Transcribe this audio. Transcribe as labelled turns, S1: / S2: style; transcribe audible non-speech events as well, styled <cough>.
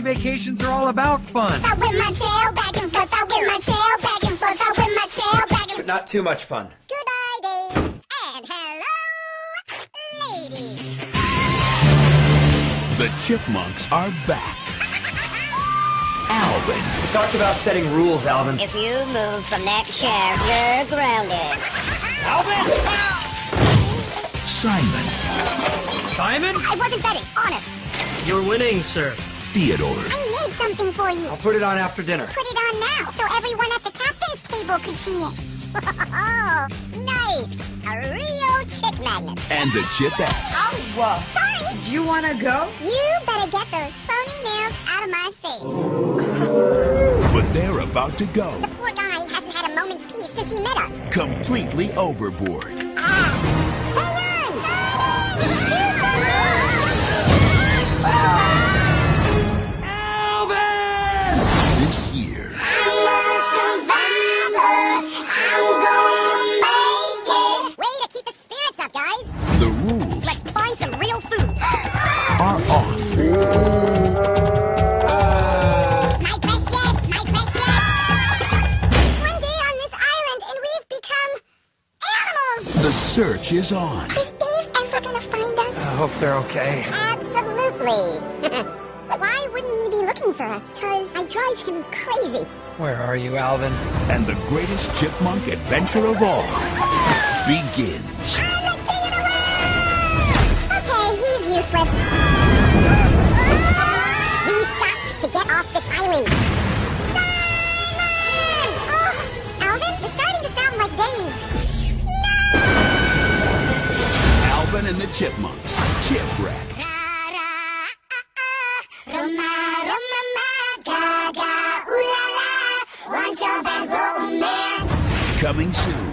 S1: family vacations are all about fun.
S2: I whip my tail back and forth. I whip my tail back and forth. I whip my tail back and
S1: But not too much fun.
S2: Goodbye, Dave. And hello, ladies.
S3: The Chipmunks are back. <laughs> Alvin,
S1: We talked about setting rules, Alvin.
S2: If you move from that chair, you're grounded. Alvin!
S3: Simon,
S1: Simon?
S2: I wasn't betting, honest.
S4: You're winning, sir.
S3: Theodore,
S2: I made something for you.
S1: I'll put it on after dinner.
S2: Put it on now so everyone at the captain's table could see it. <laughs> Oh, nice. A real chick magnet.
S3: and the Chipettes.
S5: Oh, whoa.
S2: Sorry.
S5: Do you want to go?
S2: You better get those phony nails out of my face. <laughs>
S3: But they're about to go
S2: The poor guy hasn't had a moment's peace since he met us.
S3: completely overboard.
S2: Hang
S3: search is on.
S2: Is Dave ever gonna find us?
S1: I hope they're okay.
S2: Absolutely. <laughs> Why wouldn't he be looking for us? Because I drive him crazy.
S1: Where are you, Alvin?
S3: And the greatest chipmunk adventure of all begins.
S2: I'm the king of the world! Okay, he's useless.
S3: Chipmunks. Chipwreck. Coming soon